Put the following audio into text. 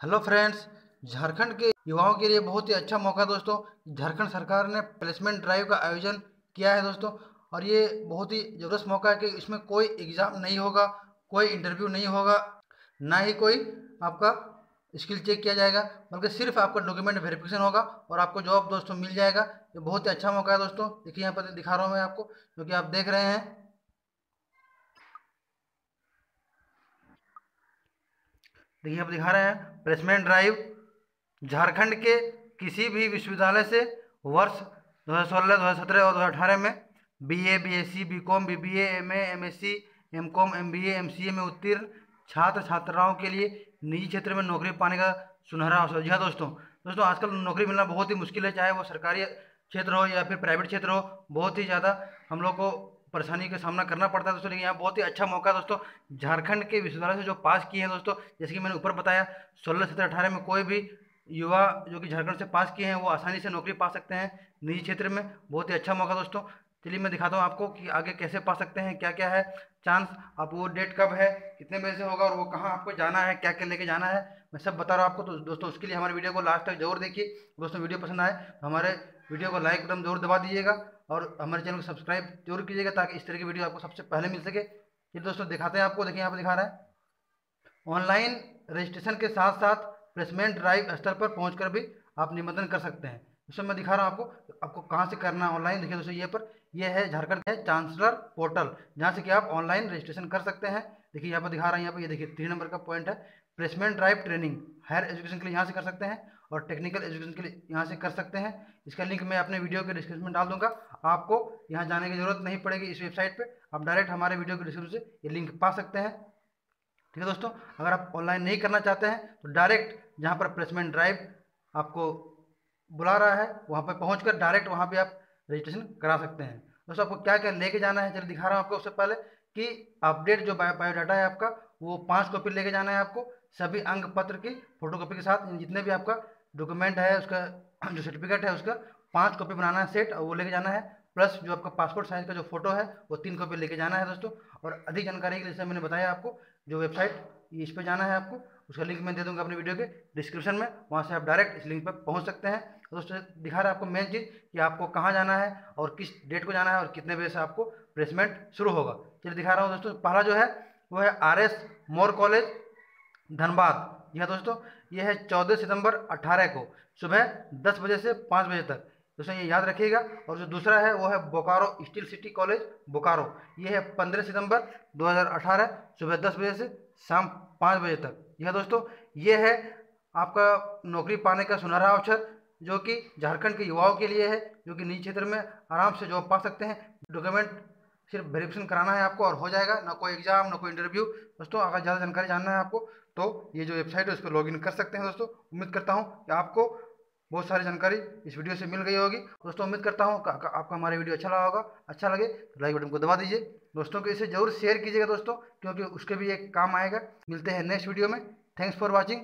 Hello friends, Jharkhand के युवाओं के लिए बहुत ही अच्छा मौका दोस्तों। झारखंड सरकार ने प्लेसमेंट ड्राइव का आयोजन किया है दोस्तों, और ये बहुत ही ज़बरदस्त मौका है कि इसमें कोई एग्ज़ाम नहीं होगा, कोई इंटरव्यू नहीं होगा, ना ही कोई आपका स्किल चेक किया जाएगा, बल्कि सिर्फ़ आपका डॉक्यूमेंट वेरिफिकेशन होगा और आपको जॉब दोस्तों मिल जाएगा। ये बहुत ही अच्छा मौका है दोस्तों, देखिए यहाँ पर दिखा रहा हूँ मैं आपको, जो कि आप देख रहे हैं। देखिए आप दिखा रहे हैं प्लेसमेंट ड्राइव झारखंड के किसी भी विश्वविद्यालय से वर्ष 2016, 2017 और 2018 में BA, BSc, BCom, BBA, MA, MSc, MCom, MBA, MCA में उत्तीर्ण छात्र छात्राओं के लिए निजी क्षेत्र में नौकरी पाने का सुनहरा अवसर। जी हाँ दोस्तों दोस्तों आजकल नौकरी मिलना बहुत ही मुश्किल है चाहे वो सरकारी क्षेत्र हो या फिर प्राइवेट क्षेत्र हो बहुत ही ज़्यादा हम लोग को परेशानी का सामना करना पड़ता है दोस्तों, लेकिन यहाँ बहुत ही अच्छा मौका दोस्तों, झारखंड के विश्वविद्यालय से जो पास किए हैं दोस्तों, जैसे कि मैंने ऊपर बताया, सोलह सत्रह अठारह में कोई भी युवा जो कि झारखंड से पास किए हैं, वो आसानी से नौकरी पा सकते हैं निजी क्षेत्र में। बहुत ही अच्छा मौका दोस्तों। चलिए मैं दिखाता हूँ आपको कि आगे कैसे पा सकते हैं क्या क्या है, चांस आप वो डेट कब है, कितने बजे से होगा और वो कहाँ आपको जाना है क्या क्या लेके जाना है, मैं सब बता रहा हूँ आपको। तो दोस्तों, उसके लिए हमारे वीडियो को लास्ट तक ज़रूर देखिए। दोस्तों, वीडियो पसंद आए तो हमारे वीडियो को लाइक बटन ज़रूर दबा दीजिएगा। और हमारे चैनल को सब्सक्राइब ज़रूर कीजिएगा ताकि इस तरह की वीडियो आपको सबसे पहले मिल सके। ये दोस्तों, दिखाते हैं आपको, देखिए यहाँ पर दिखा रहा है। ऑनलाइन रजिस्ट्रेशन के साथ साथ प्लेसमेंट ड्राइव स्तर पर पहुँच भी आप निबंधन कर सकते हैं। इसमें मैं दिखा रहा हूँ आपको आपको कहाँ से करना है ऑनलाइन। देखिए दोस्तों ये पर ये है झारखंड है चांसलर पोर्टल, जहाँ से कि आप ऑनलाइन रजिस्ट्रेशन कर सकते हैं। देखिए, यहाँ पर दिखा रहा है, यहाँ पर ये देखिए, तीन नंबर का पॉइंट है। Placement drive training higher education के लिए यहाँ से कर सकते हैं। और टेक्निकल एजुकेशन के लिए यहाँ से कर सकते हैं। इसका लिंक मैं अपने वीडियो के डिस्क्रिप्शन में डाल दूँगा। आपको यहाँ जाने की ज़रूरत नहीं पड़ेगी इस वेबसाइट पे। आप डायरेक्ट हमारे वीडियो के डिस्क्रिप्शन से ये लिंक पा सकते हैं। ठीक है दोस्तों, अगर आप ऑनलाइन नहीं करना चाहते हैं तो डायरेक्ट जहाँ पर प्लेसमेंट ड्राइव आपको बुला रहा है, वहाँ पर पहुँच डायरेक्ट वहाँ पर आप रजिस्ट्रेशन करा सकते हैं। दोस्तों, आपको क्या क्या लेके जाना है, चलिए दिखा रहा हूँ आपको उससे पहले कि अपडेट जो बायो बायोडाटा है आपका, वो पाँच कॉपी लेके जाना है आपको। सभी अंग पत्र की फोटोकॉपी के साथ जितने भी आपका डॉक्यूमेंट है उसका, जो सर्टिफिकेट है उसका, पाँच कॉपी बनाना है सेट और वो लेके जाना है प्लस जो आपका पासपोर्ट साइज़ का जो फ़ोटो है, वो तीन कॉपी लेके जाना है दोस्तों। और अधिक जानकारी के लिए मैंने बताया आपको, जो वेबसाइट इस पर जाना है आपको। उसका लिंक मैं दे दूँगा अपने वीडियो के डिस्क्रिप्शन में, वहाँ से आप डायरेक्ट इस लिंक पर पहुँच सकते हैं। तो दोस्तों, दिखा रहा है आपको मेन चीज़ कि आपको कहाँ जाना है और किस डेट को जाना है और कितने बजे से आपको प्लेसमेंट शुरू होगा। चलिए दिखा रहा हूँ दोस्तों, पहला जो है, वो है R S More college Dhanbad. यह दोस्तों ये है चौदह सितंबर अट्ठारह को, सुबह दस बजे से पाँच बजे तक। दोस्तों, ये याद रखिएगा। और जो दूसरा है, वो है Bokaro steel city college, Bokaro. ये है पंद्रह सितंबर 2018 सुबह दस बजे से शाम पाँच बजे तक। यह दोस्तों ये है आपका नौकरी पाने का सुनहरा अवसर, जो कि झारखंड के युवाओं के लिए है, जो कि निजी क्षेत्र में आराम से जॉब पा सकते हैं। डॉक्यूमेंट सिर्फ़ वेरिफिकेशन कराना है आपको और हो जाएगा। ना कोई एग्ज़ाम ना कोई इंटरव्यू दोस्तों, अगर ज़्यादा जानकारी जानना है आपको तो ये जो वेबसाइट है, उस पर लॉगिन कर सकते हैं दोस्तों। उम्मीद करता हूँ कि आपको बहुत सारी जानकारी इस वीडियो से मिल गई होगी। दोस्तों, उम्मीद करता हूँ आपको हमारा वीडियो अच्छा लगा होगा। अच्छा लगे तो लाइक बटन को दबा दीजिए। दोस्तों को इसे ज़रूर शेयर कीजिएगा दोस्तों, क्योंकि उसके भी एक काम आएगा। मिलते हैं नेक्स्ट वीडियो में। Thanks for watching